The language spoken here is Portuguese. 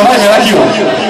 só melhor ganhar.